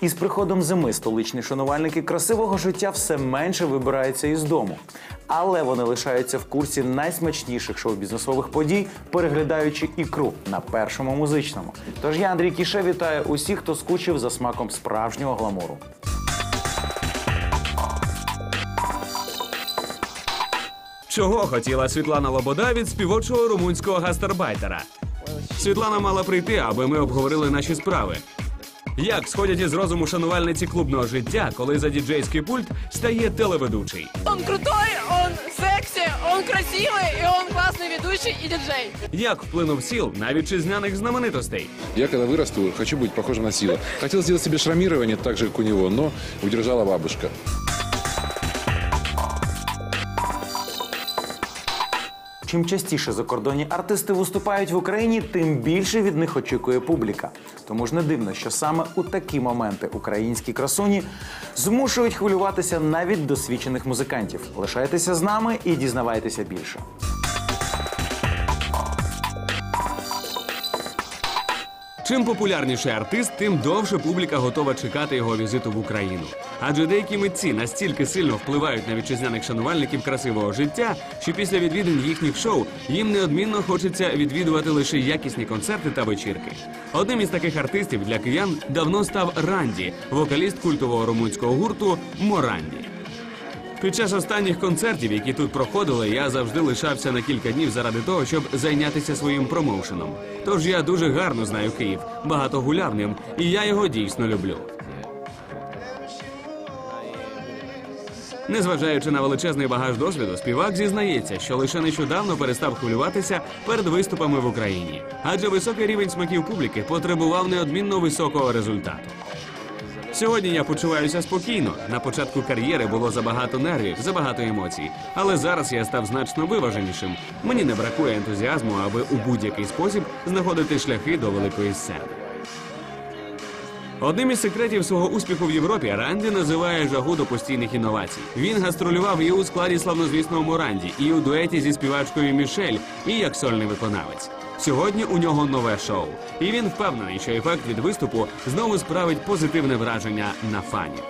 Із приходом зими столичні шанувальники красивого життя все менше вибираються із дому. Але вони лишаються в курсі найсмачніших шоу-бізнесових подій, переглядаючи ікру на першому музичному. Тож я Андрій Кіше вітаю усіх, хто скучив за смаком справжнього гламуру. Чого хотіла Світлана Лобода від співочого румунського гастарбайтера? Світлана мала прийти, аби ми обговорили наші справи. Як сходять із розуму шанувальниці клубного життя, коли за діджейський пульт стає телеведучий? Он крутой, он секси, он красивый, и он классный ведущий и диджей. Як вплинув сіл на вітчизняних знаменитостей? Я когда вырасту, хочу быть похожим на Сила. Хотел сделать себе шрамирование так же, как у него, но удержала бабушка. Чим частіше закордонні артисти виступають в Україні, тим більше від них очікує публіка. Тому ж не дивно, що саме у такі моменти українські красуні змушують хвилюватися навіть досвідчених музикантів. Лишайтеся з нами і дізнавайтеся більше. Чим популярніший артист, тим довше публіка готова чекати його візиту в Україну. Адже деякі митці настільки сильно впливають на вітчизняних шанувальників красивого життя, що після відвідин їхніх шоу їм неодмінно хочеться відвідувати лише якісні концерти та вечірки. Одним із таких артистів для киян давно став Ранді, вокаліст культового румунського гурту Моранді. Під час останніх концертів, які тут проходили, я завжди лишався на кілька днів заради того, щоб зайнятися своїм промоушеном. Тож я дуже гарно знаю Київ, багато гуляв ним, і я його дійсно люблю. Незважаючи на величезний багаж досвіду, співак зізнається, що лише нещодавно перестав хвилюватися перед виступами в Україні, адже високий рівень смаків публіки потребував неодмінно високого результату. Сьогодні я почуваюся спокійно. На початку кар'єри було забагато нервів, забагато емоцій. Але зараз я став значно виваженішим. Мені не бракує ентузіазму, аби у будь-який спосіб знаходити шляхи до великої сцени. Одним із секретів свого успіху в Європі Ранді називає жагу до постійних інновацій. Він гастролював і у складі славнозвісного Моранді, і у дуеті зі співачкою Мішель, і як сольний виконавець. Сьогодні у нього нове шоу, і він впевнений, що ефект від виступу знову справить позитивне враження на фанів.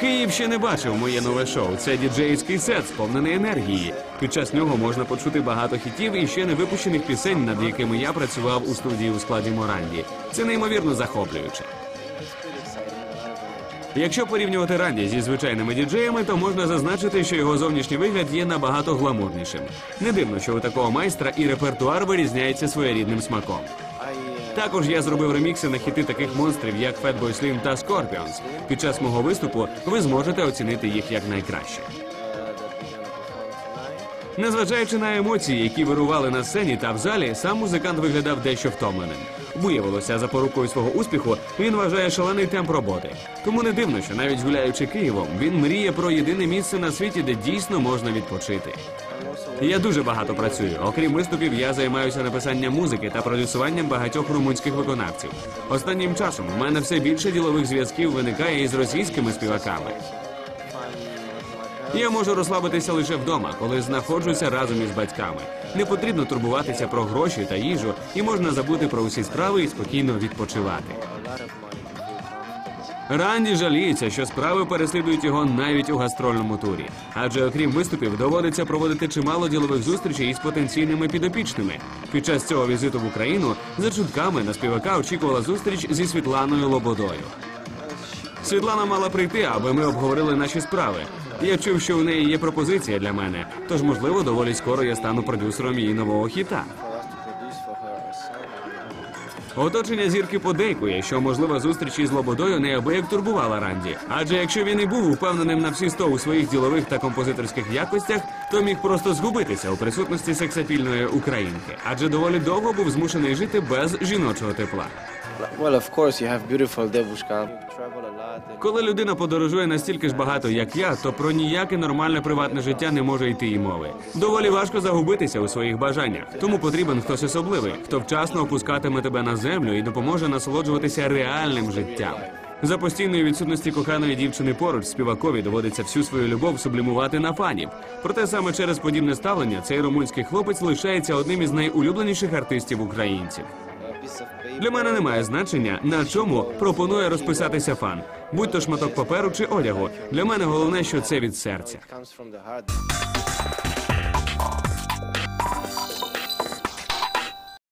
Київ ще не бачив моє нове шоу. Це діджеївський сет, сповнений енергії. Під час нього можна почути багато хітів і ще не випущених пісень, над якими я працював у студії у складі Моранді. Це неймовірно захоплююче. Якщо порівнювати Ранді зі звичайними діджеями, то можна зазначити, що його зовнішній вигляд є набагато гламурнішим. Не дивно, що у такого майстра і репертуар вирізняється своєрідним смаком. Також я зробив ремікси на хіти таких монстрів, як Fatboy Slim та Scorpions. Під час мого виступу ви зможете оцінити їх як найкраще. Незважаючи на емоції, які вирували на сцені та в залі, сам музикант виглядав дещо втомленим. Виявилося, за порукою свого успіху він вважає шалений темп роботи. Тому не дивно, що навіть гуляючи Києвом, він мріє про єдине місце на світі, де дійсно можна відпочити. Я дуже багато працюю. Окрім виступів, я займаюся написанням музики та продюсуванням багатьох румунських виконавців. Останнім часом у мене все більше ділових зв'язків виникає із російськими співаками. Я можу розслабитися лише вдома, коли знаходжуся разом із батьками. Не потрібно турбуватися про гроші та їжу, і можна забути про усі справи і спокійно відпочивати. Ранді жаліється, що справи переслідують його навіть у гастрольному турі. Адже окрім виступів, доводиться проводити чимало ділових зустрічей із потенційними підопічними. Під час цього візиту в Україну за чутками на співака очікувала зустріч зі Світланою Лободою. Світлана мала прийти, аби ми обговорили наші справи. Я чув, що у неї є пропозиція для мене, тож можливо доволі скоро я стану продюсером її нового хіта. Оточення зірки подейкує, що можлива зустріч із Лободою неабияк турбувала Ранді. Адже якщо він і був упевненим на всі сто у своїх ділових та композиторських якостях, то міг просто згубитися у присутності сексапільної українки, адже доволі довго був змушений жити без жіночого тепла. Well, of course, you have beautiful and- Коли людина подорожує настільки ж багато, як я, то про ніяке нормальне приватне життя не може йти і мови. Доволі важко загубитися у своїх бажаннях. Тому потрібен хтось особливий, хто вчасно опускатиме тебе на землю і допоможе насолоджуватися реальним життям. За постійної відсутності коханої дівчини поруч співакові доводиться всю свою любов сублімувати на фанів. Проте саме через подібне ставлення цей румунський хлопець лишається одним із найулюбленіших артистів українців. Для мене немає значення, на чому пропонує розписатися фан, будь то шматок паперу чи одягу. Для мене головне, що це від серця.